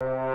you.